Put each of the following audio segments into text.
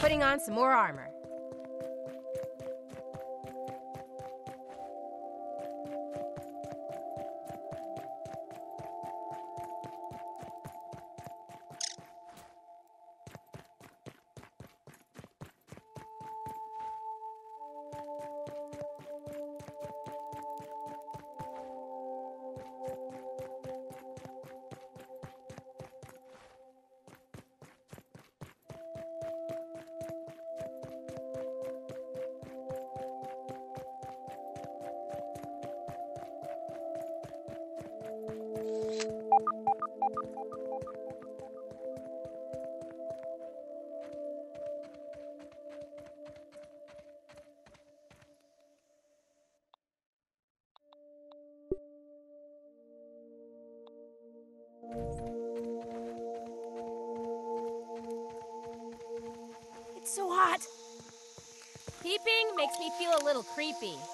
putting on some more armor. Creepy.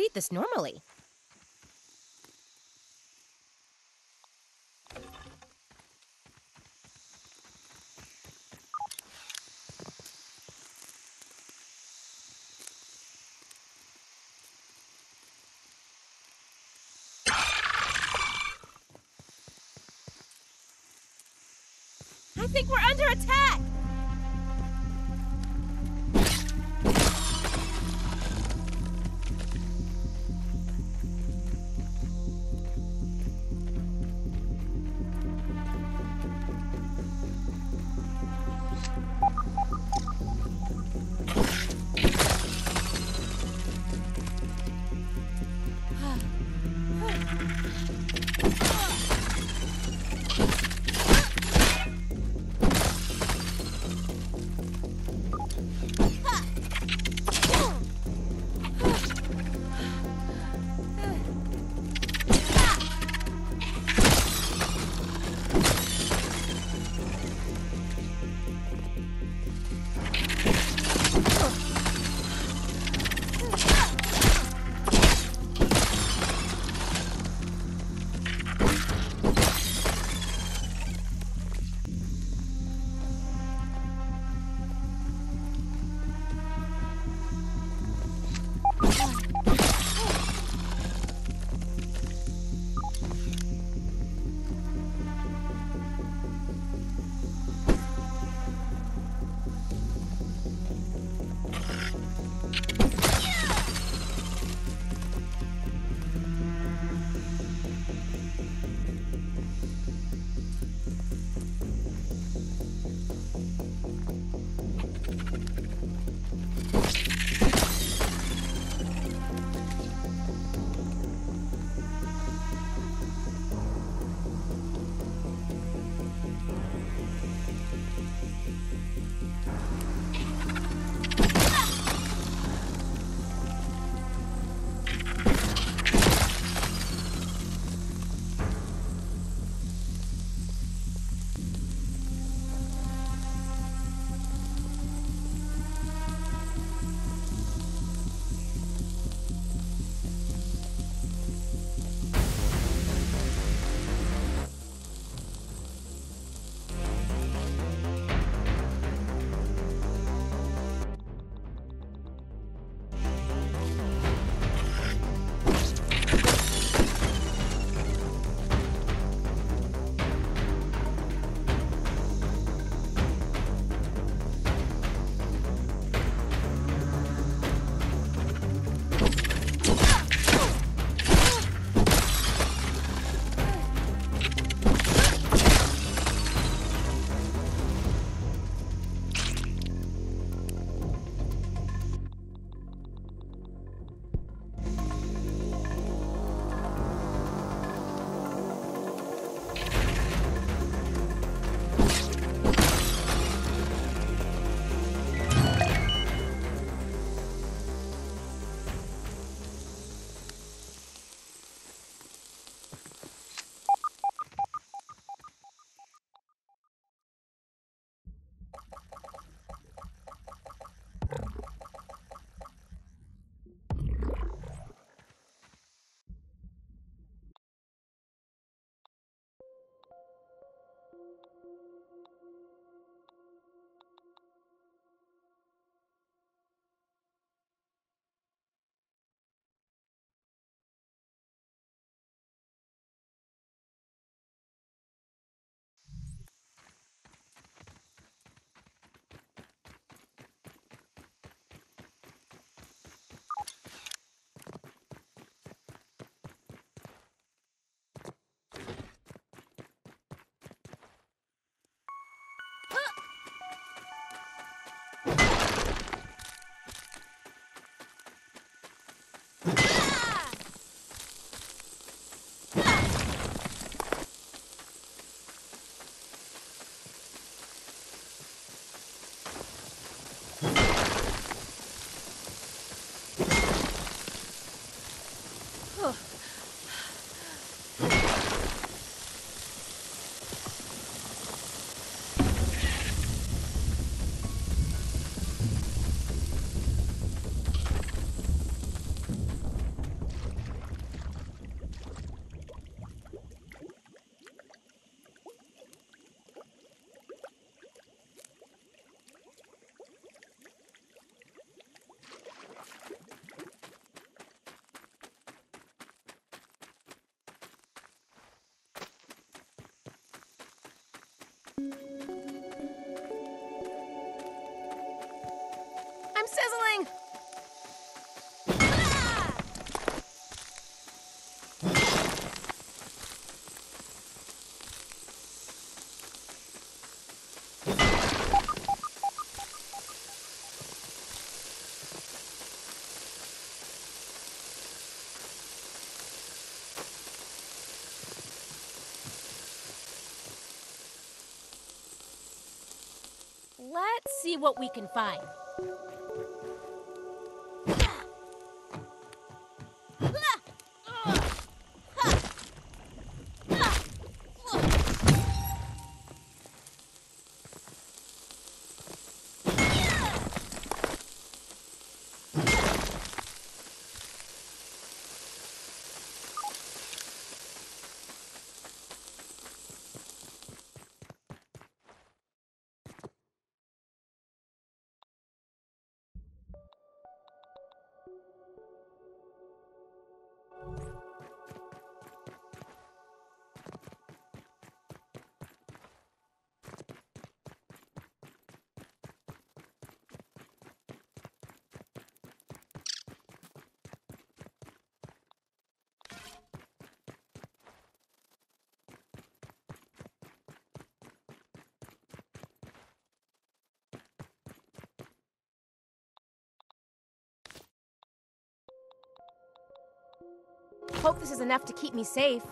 Eat this normally. Sizzling! Let's see what we can find. Hope this is enough to keep me safe.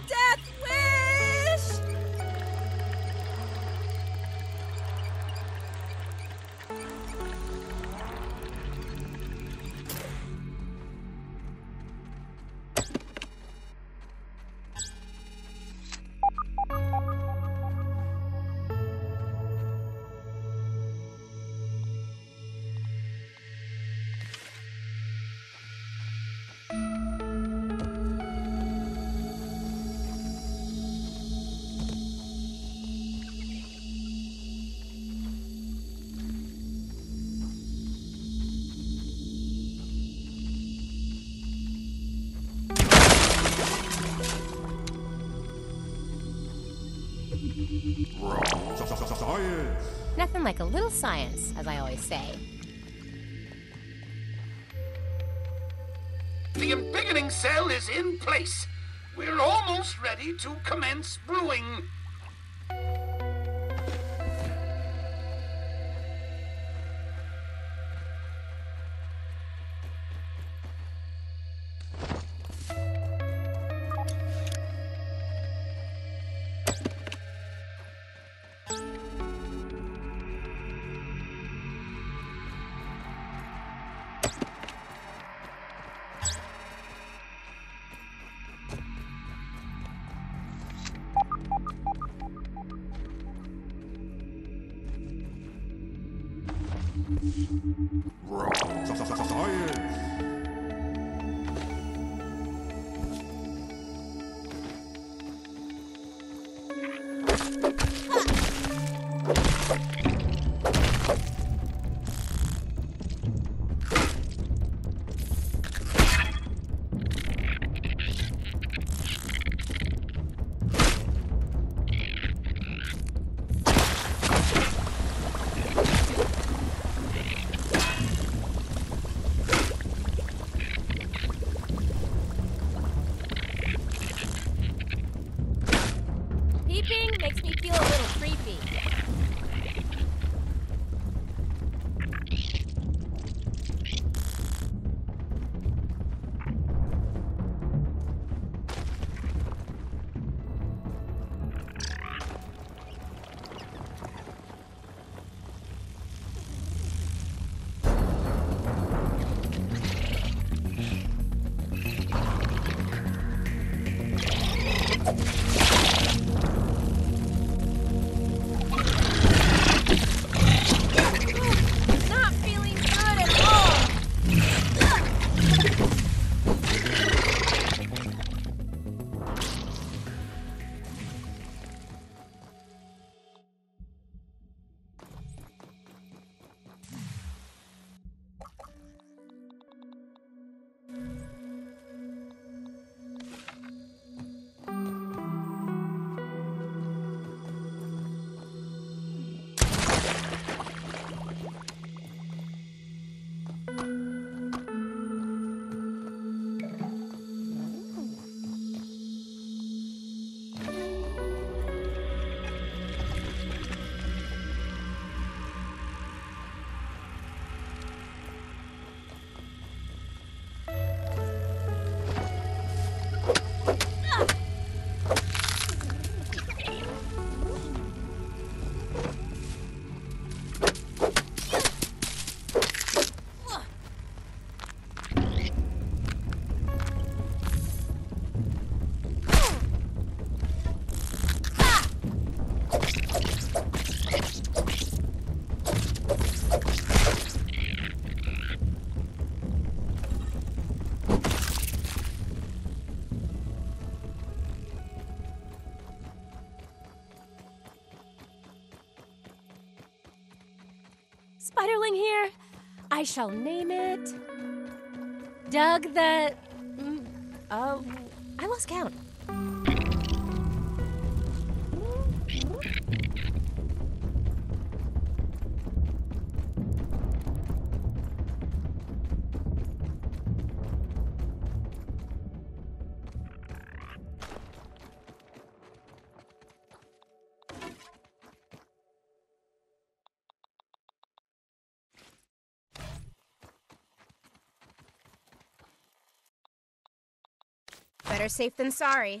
Death like a little science, as I always say. The embiggening cell is in place. We're almost ready to commence brewing. Makes me feel a little creepy. I shall name it. Doug the. mm, Oh, I lost count. Better safe than sorry.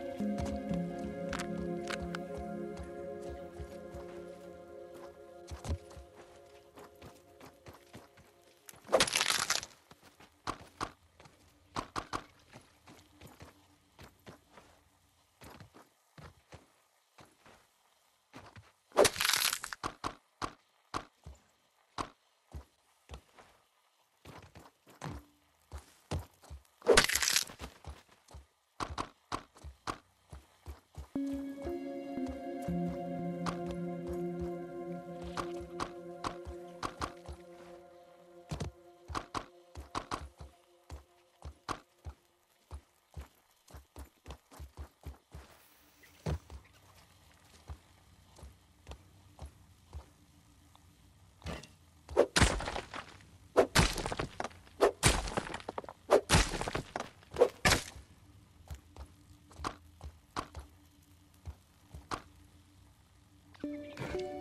Good.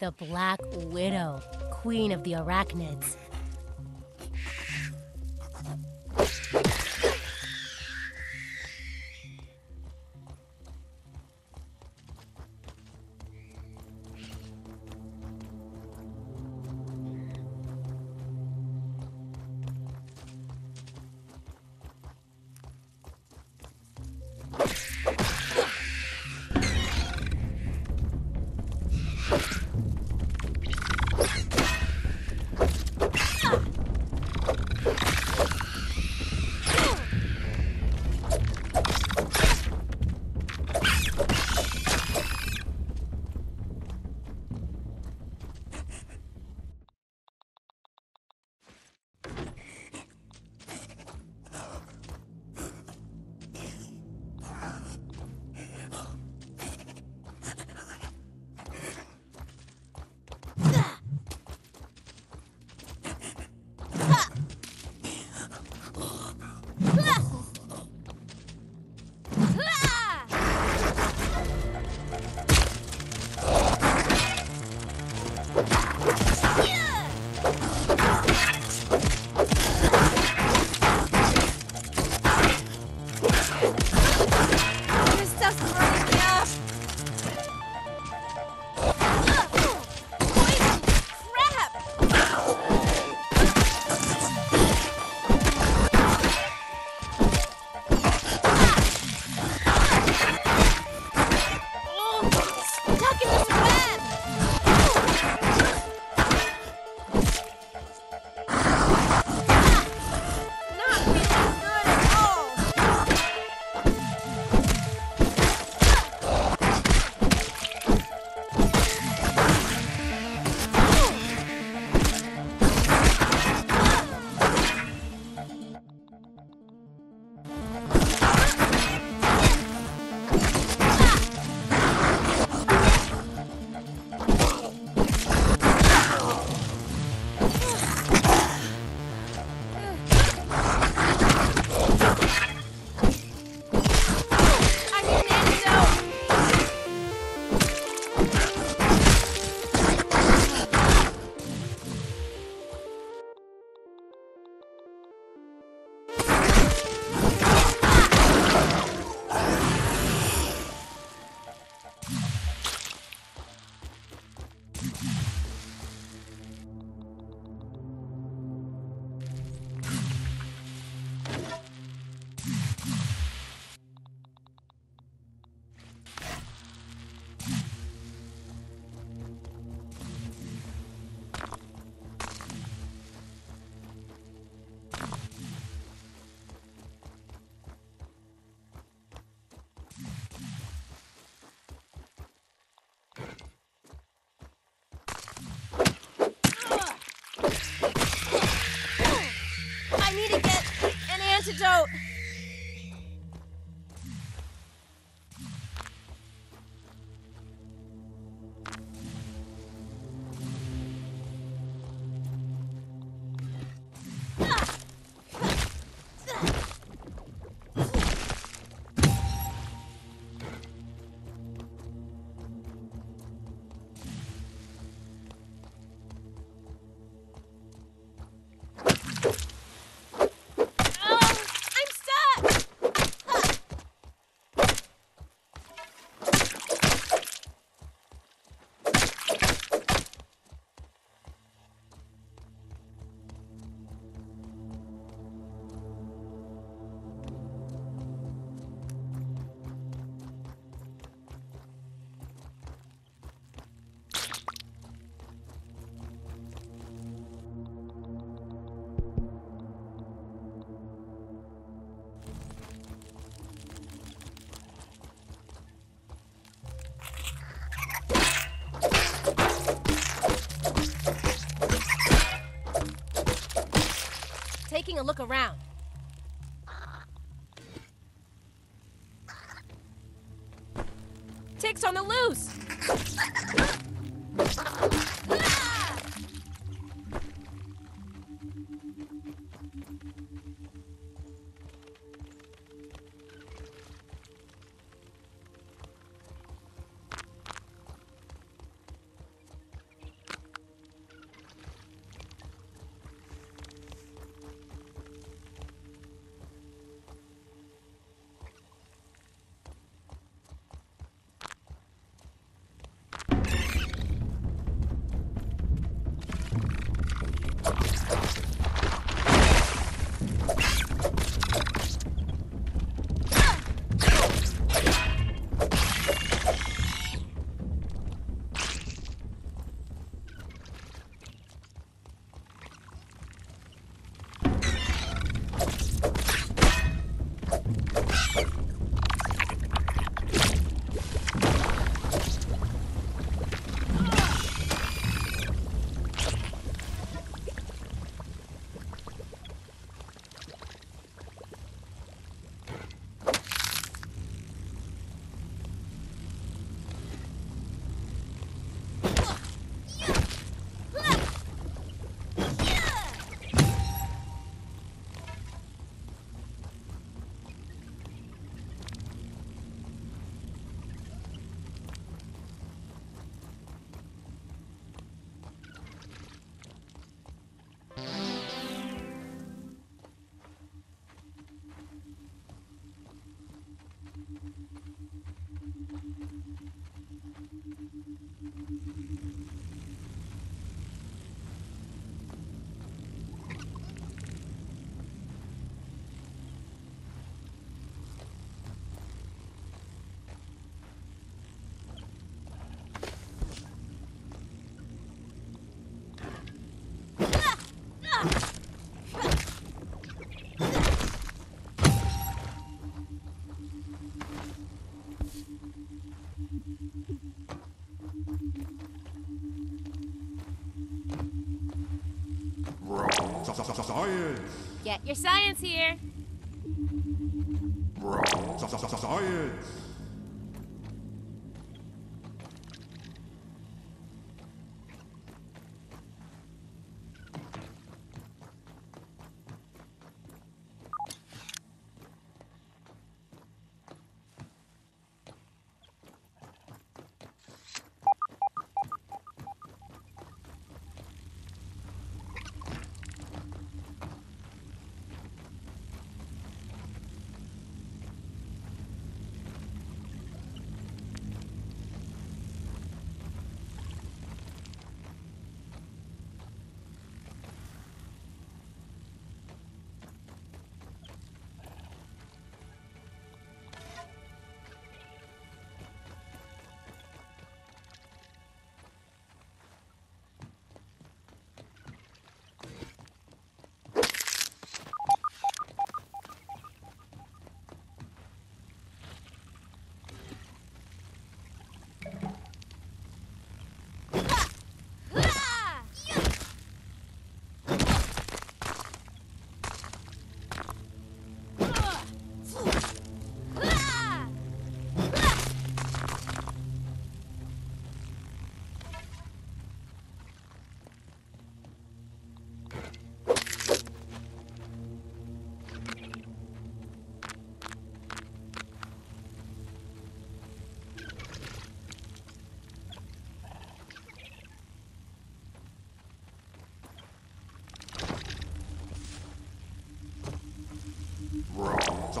The Black Widow, Queen of the Arachnids. A look around. Ticks on the loose! Science! Get your science here.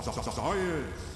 サイエンス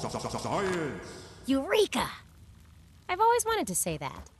Science! Eureka! I've always wanted to say that.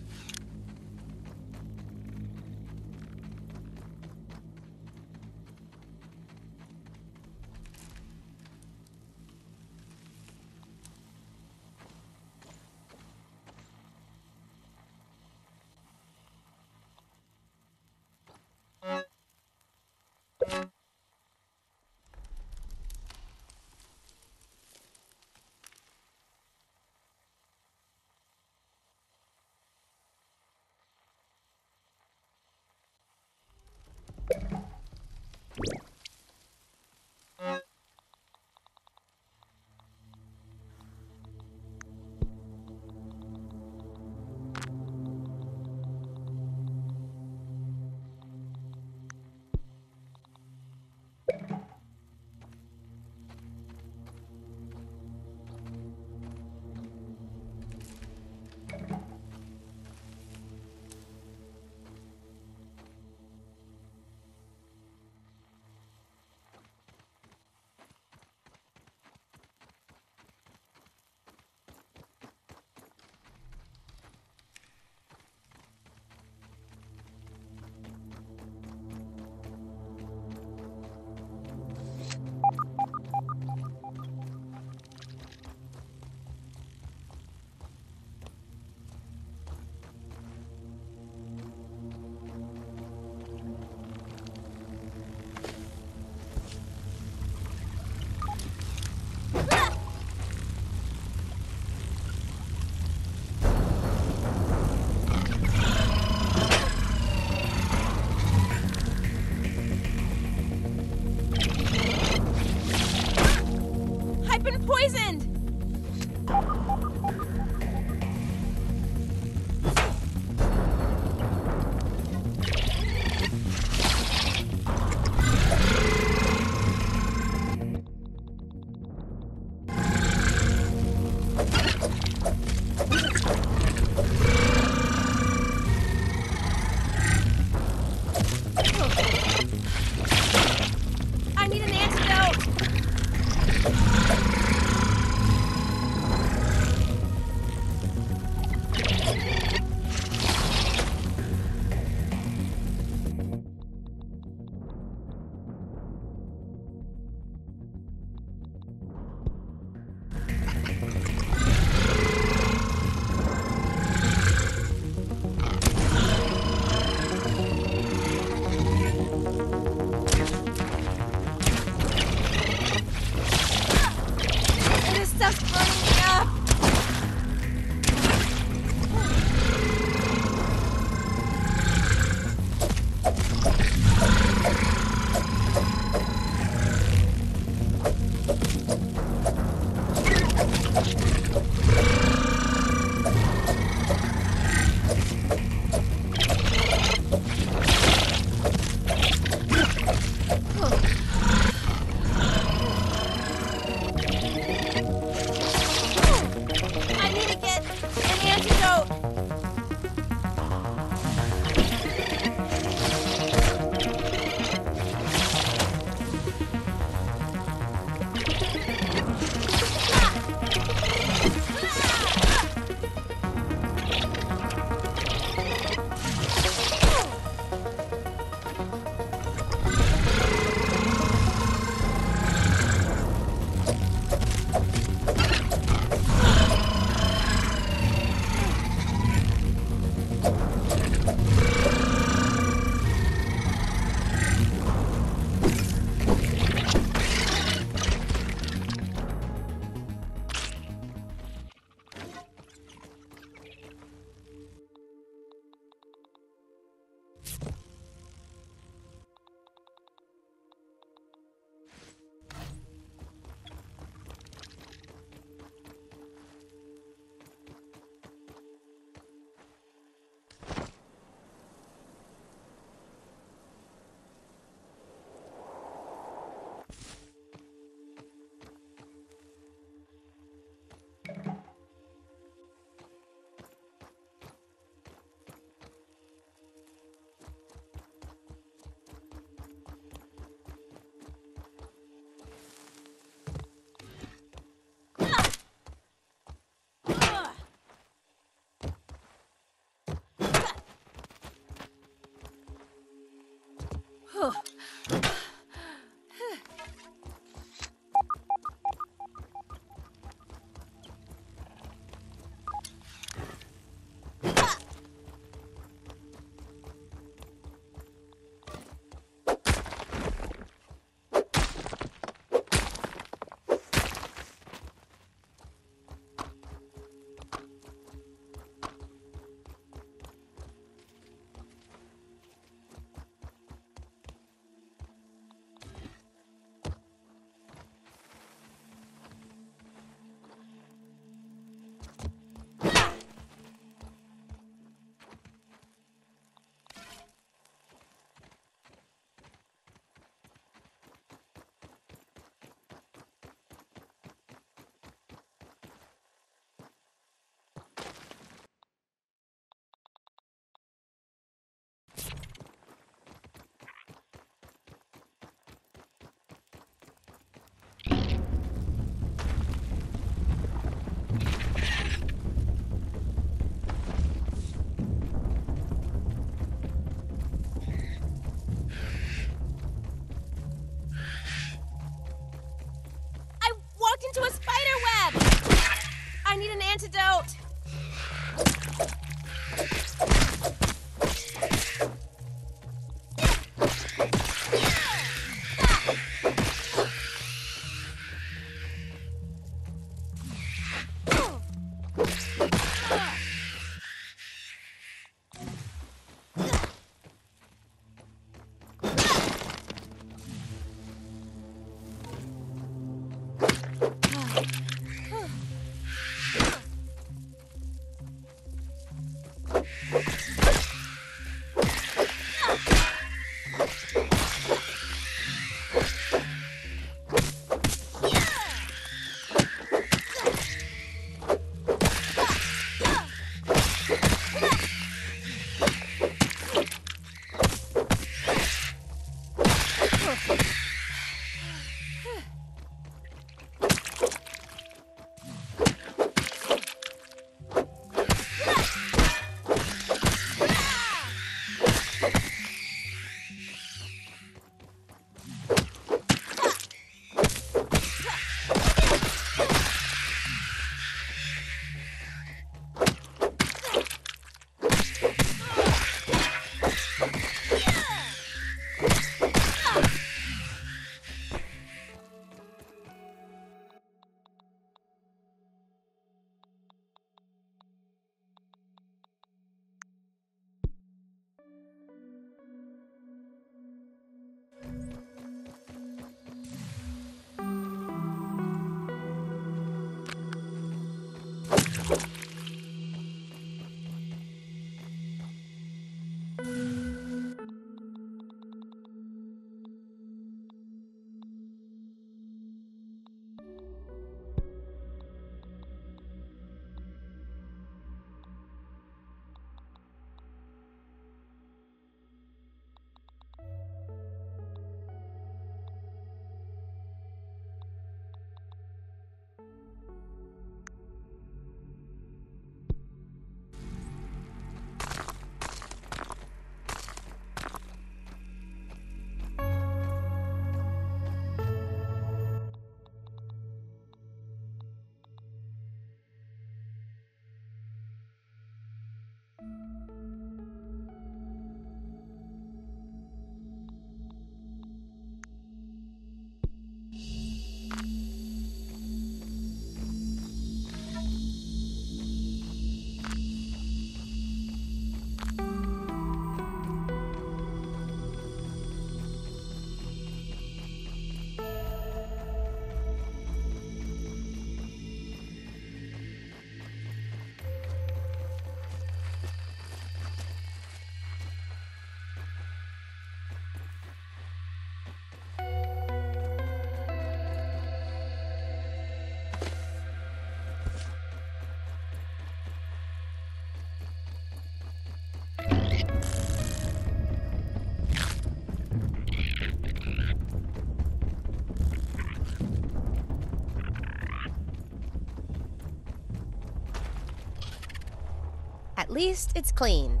Least it's clean.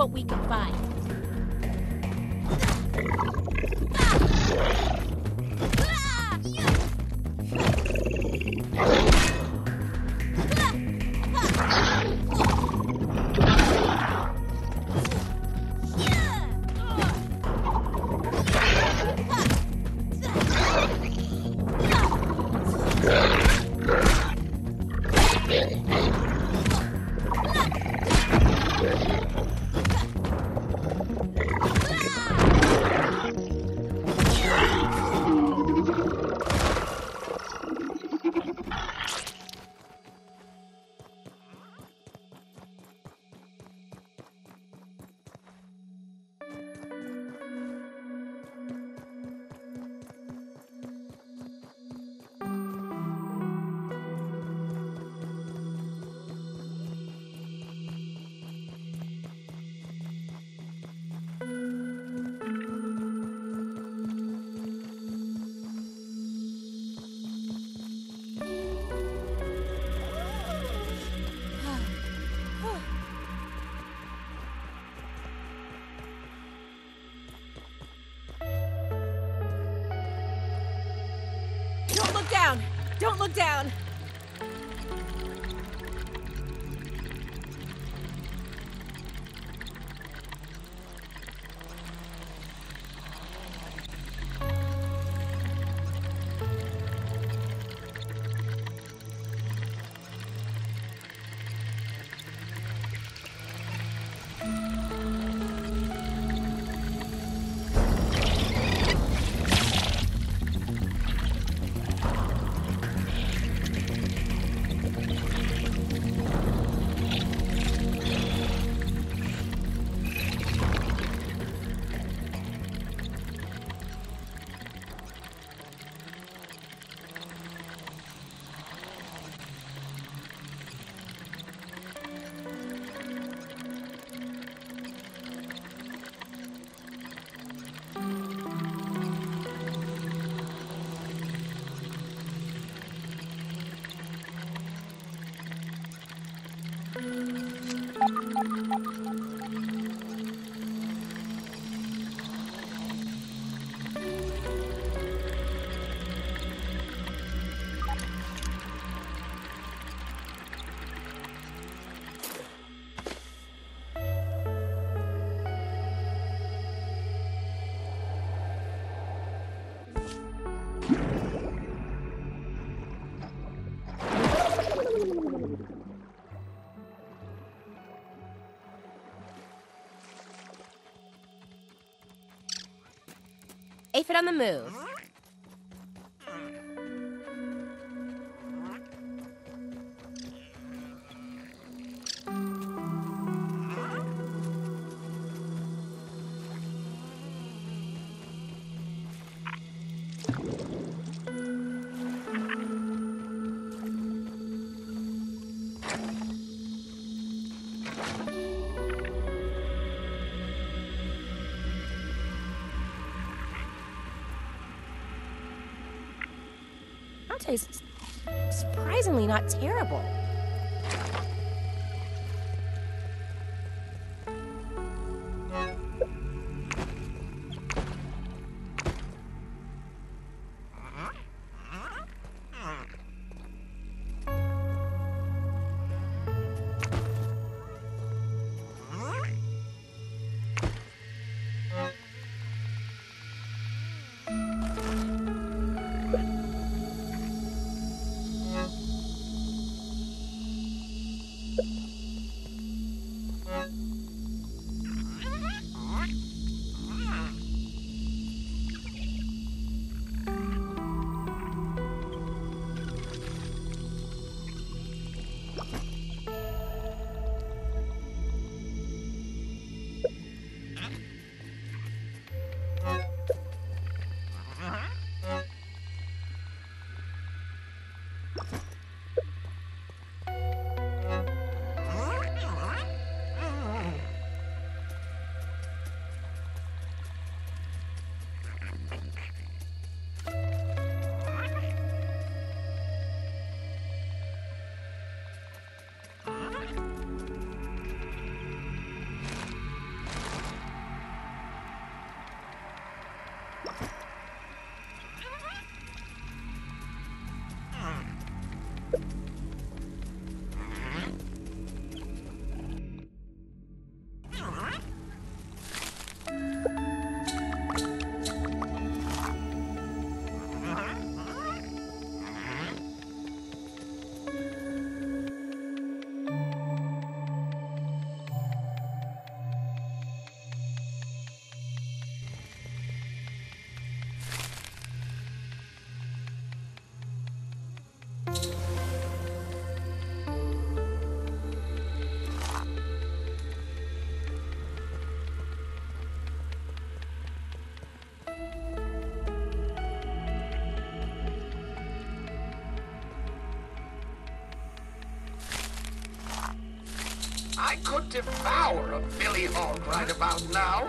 What we can find. Down! Don't look down! Aphid on the move. Dante's surprisingly not terrible. Could devour a billy hog right about now.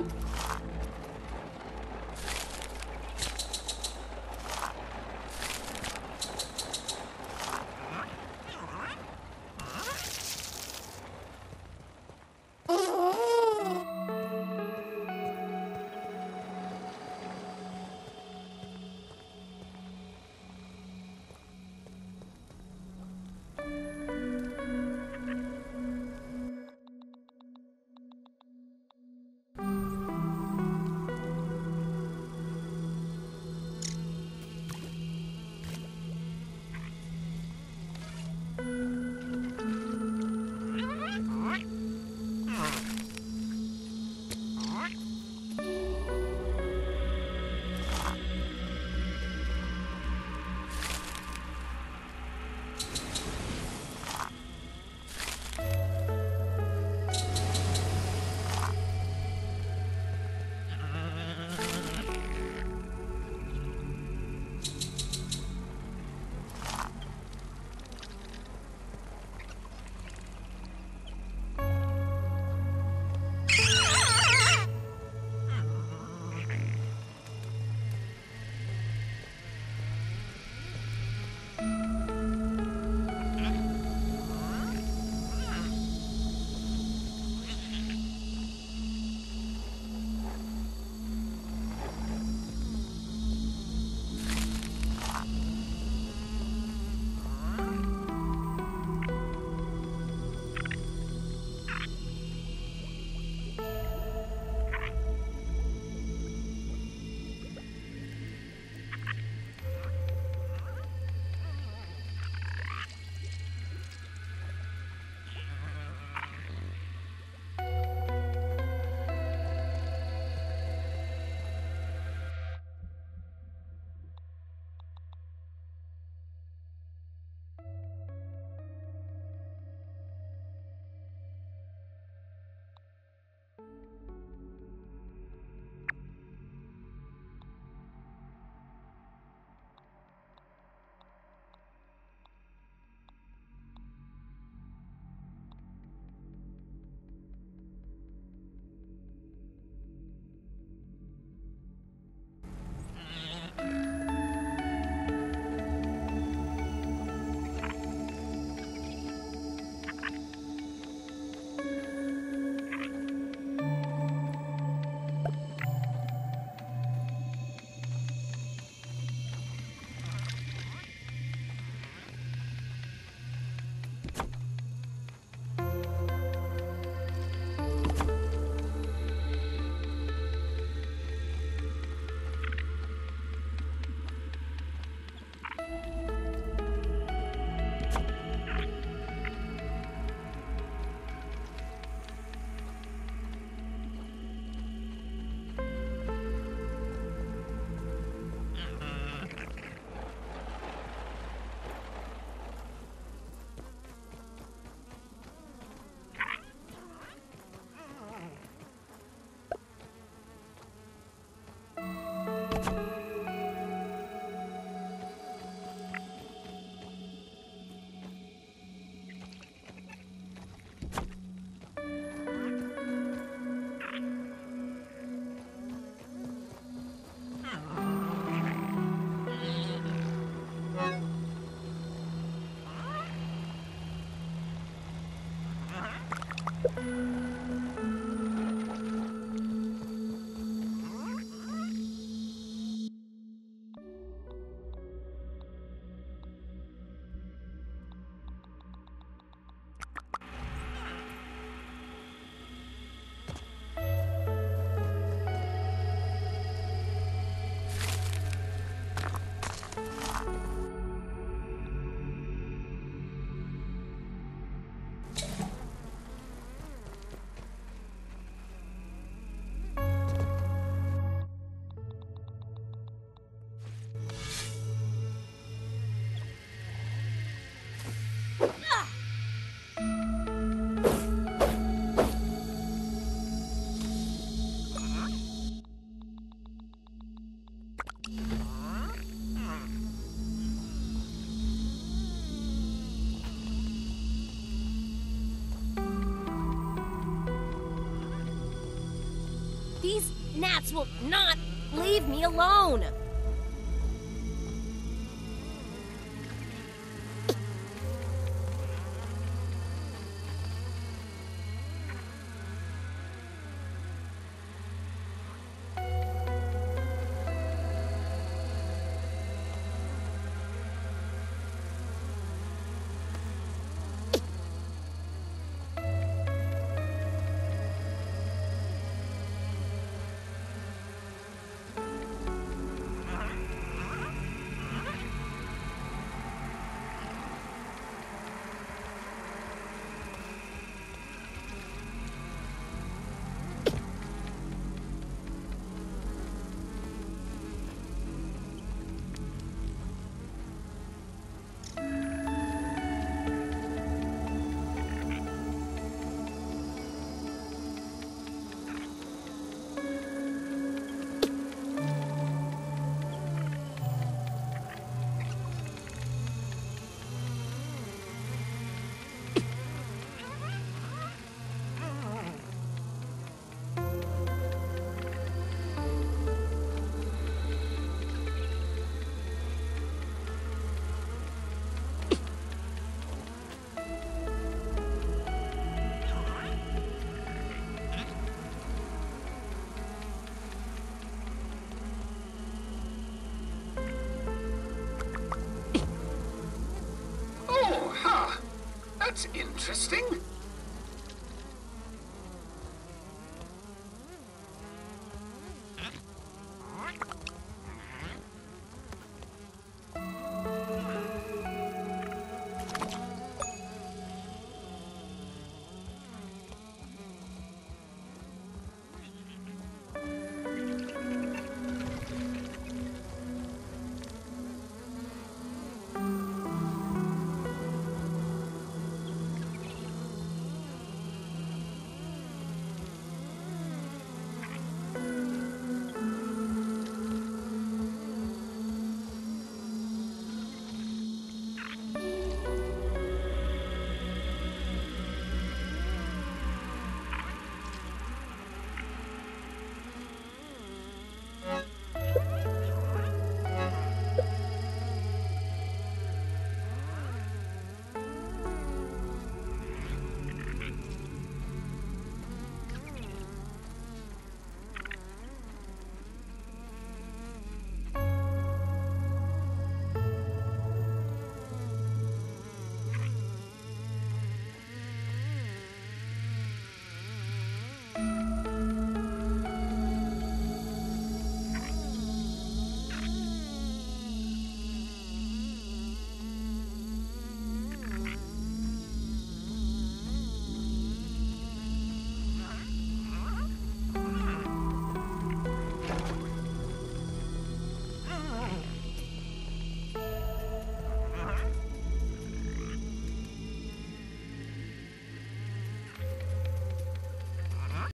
Gnats will not leave me alone. That's interesting.